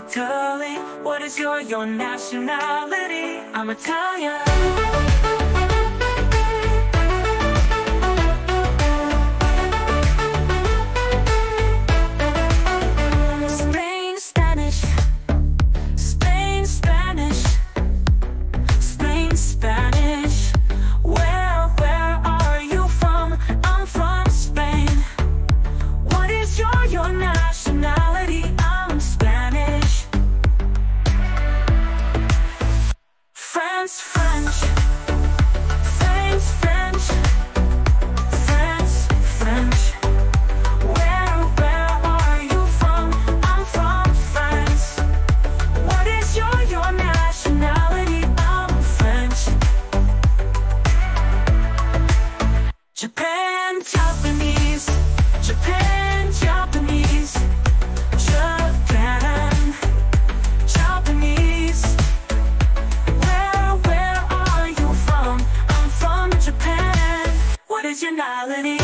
Italy What is your, your nationality? I'm Italian French, French, French. originality